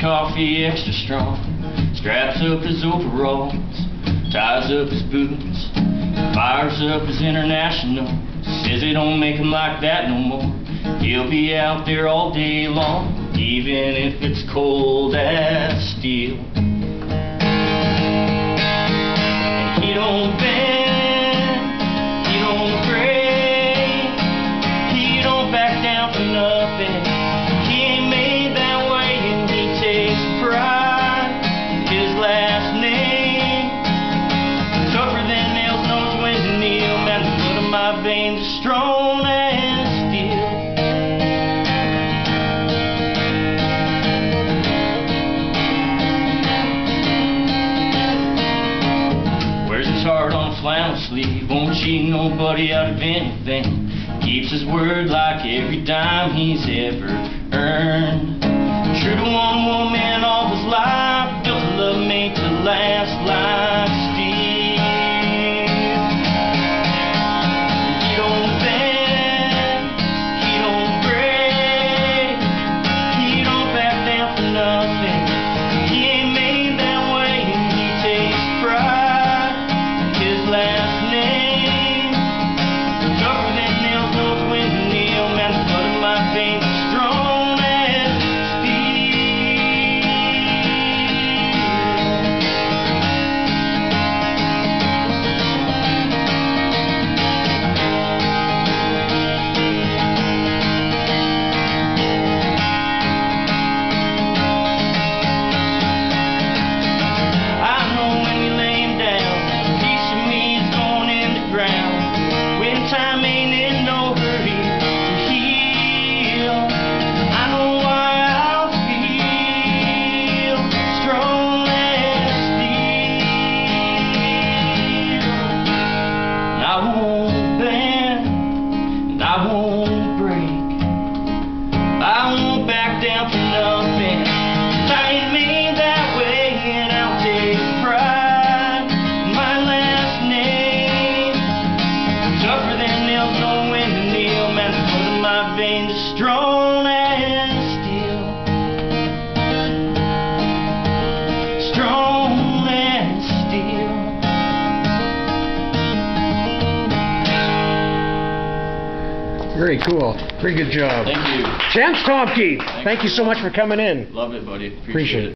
coffee extra strong. Straps up his overalls, ties up his boots, fires up his international. Says it don't make him like that no more. He'll be out there all day long, even if it's cold as steel. He don't bend, he don't break, he don't back down for nothing. My veins is strong as steel. Wears his heart on a flannel sleeve. Won't cheat nobody out of anything. Keeps his word like every dime he's ever earned. Veins is strong. as Very cool. Very good job. Thank you. Chance Tomke, thank you so much for coming in. Love it, buddy. Appreciate it.